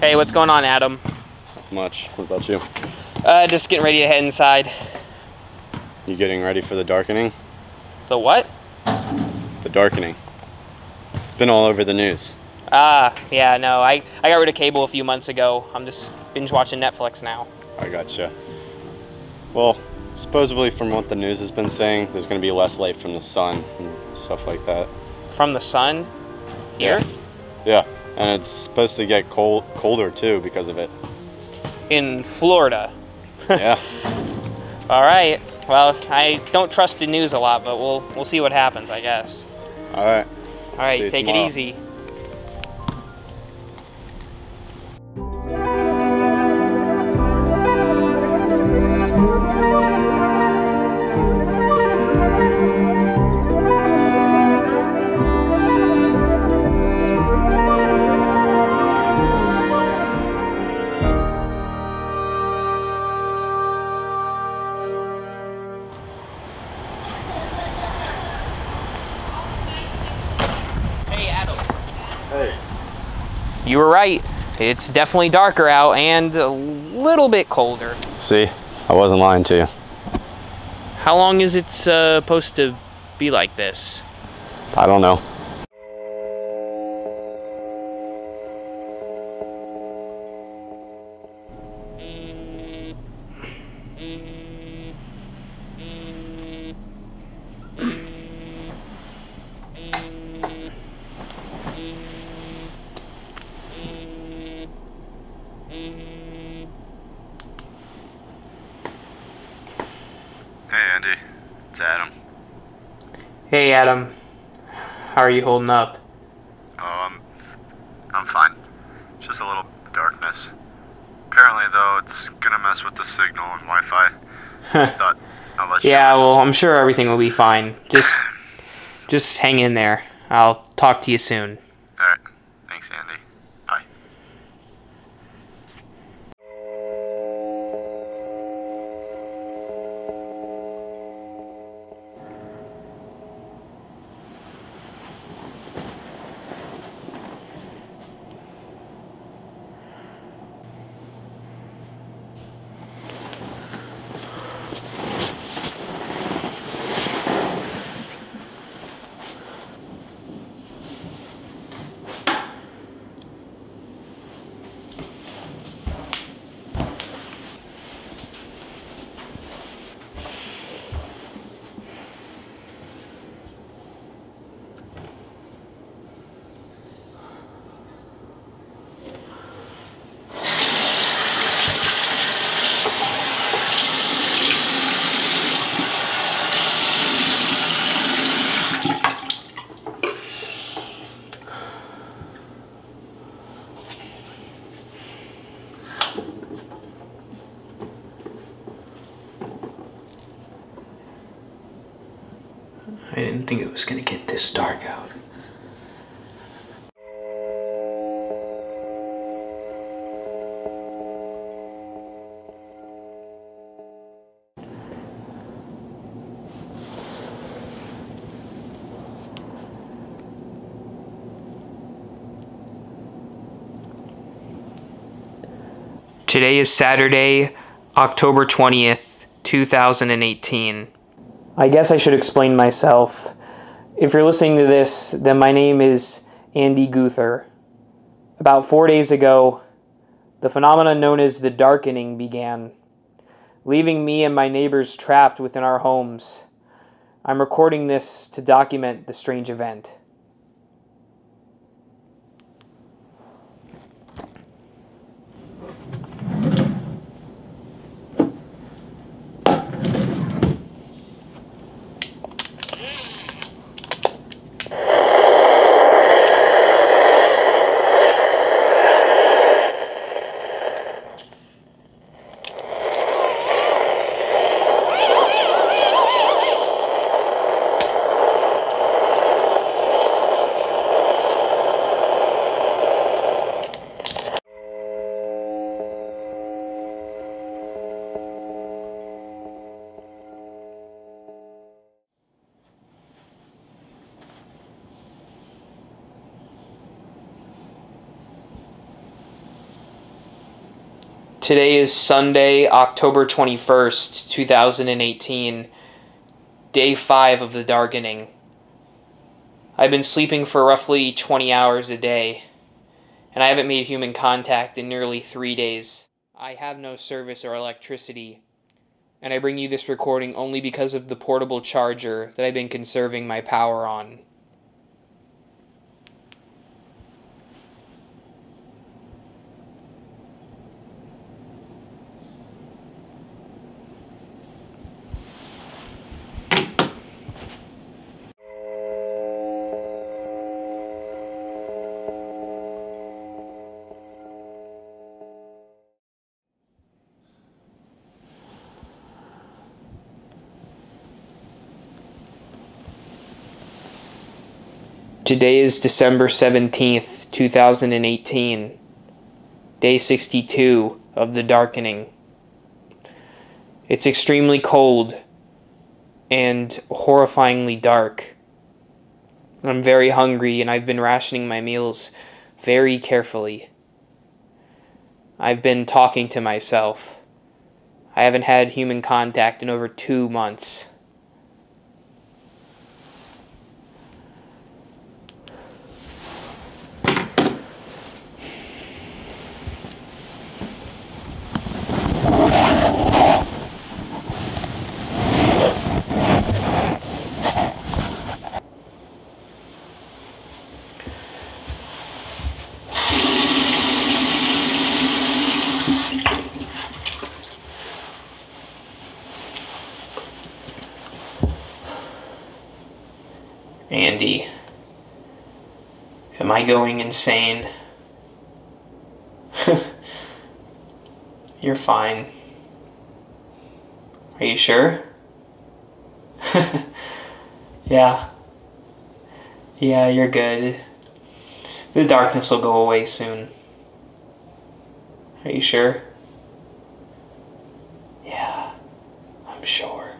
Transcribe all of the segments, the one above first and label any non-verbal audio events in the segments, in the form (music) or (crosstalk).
Hey, what's going on, Adam? Not much. What about you? Uh, just getting ready to head inside. You getting ready for the darkening? The what? The darkening. It's been all over the news. Ah, yeah, no, I, I got rid of cable a few months ago. I'm just binge watching Netflix now. I gotcha. Well, supposedly from what the news has been saying, there's going to be less light from the sun and stuff like that. From the sun? Here? Yeah, and it's supposed to get cold, colder too because of it. In Florida. yeah. (laughs) All right. Well, I don't trust the news a lot, but we'll we'll see what happens, I guess. All right. All right, take tomorrow. it easy. You were right. It's definitely darker out and a little bit colder. See, I wasn't lying to you. How long is it uh, supposed to be like this? I don't know. Hey, Adam. How are you holding up? Oh, I'm, I'm fine. Just a little darkness. Apparently, though, it's gonna mess with the signal and Wi-Fi. Just (laughs) thought I'll let you. Yeah, well, I'm sure everything will be fine. Just, (laughs) just hang in there. I'll talk to you soon. All right. Thanks, Andy. Bye. I didn't think it was gonna get this dark out. Today is Saturday, October 20th, 2018. I guess I should explain myself. If you're listening to this, then my name is Andy Guther. About four days ago, the phenomenon known as the darkening began, leaving me and my neighbors trapped within our homes. I'm recording this to document the strange event. Today is Sunday, October 21st, 2018, day 5 of the darkening. I've been sleeping for roughly 20 hours a day, and I haven't made human contact in nearly three days. I have no service or electricity, and I bring you this recording only because of the portable charger that I've been conserving my power on. Today is December 17th, 2018, day 62 of the darkening. It's extremely cold and horrifyingly dark. I'm very hungry and I've been rationing my meals very carefully. I've been talking to myself. I haven't had human contact in over two months. Andy, am I going insane? (laughs) You're fine. Are you sure? (laughs) yeah. Yeah, you're good. The darkness will go away soon. Are you sure? Yeah, I'm sure.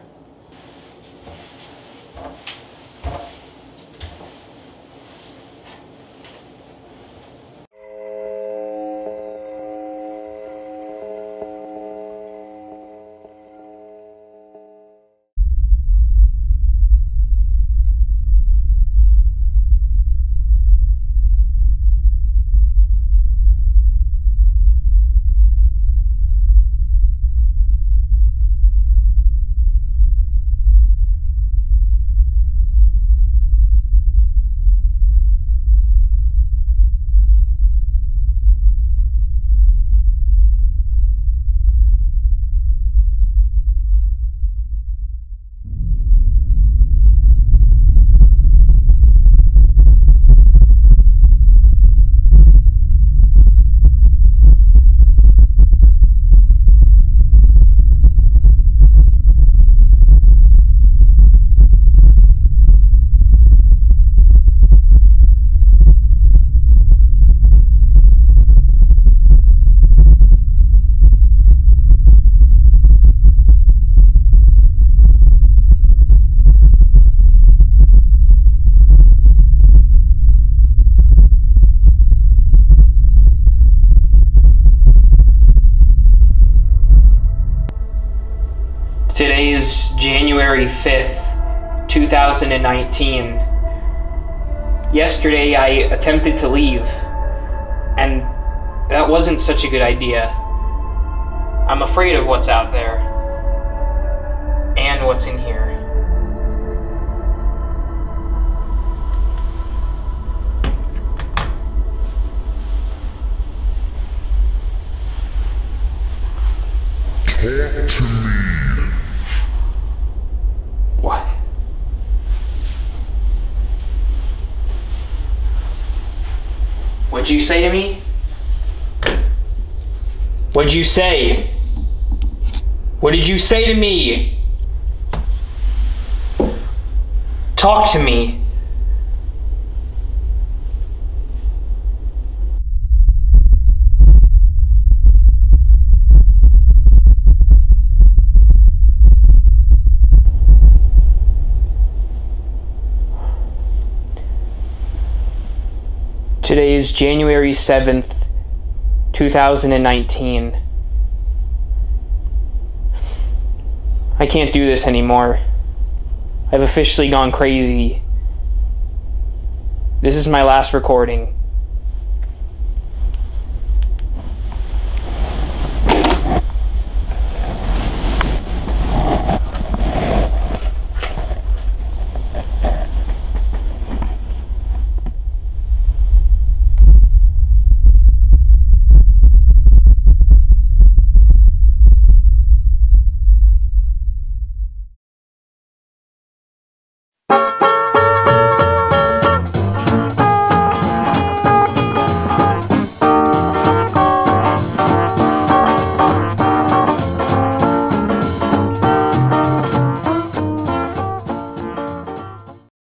Today is January 5th, 2019. Yesterday I attempted to leave, and that wasn't such a good idea. I'm afraid of what's out there, and what's in here. What'd you say to me? What'd you say? What did you say to me? Talk to me. Today is January 7th, 2019. I can't do this anymore. I've officially gone crazy. This is my last recording.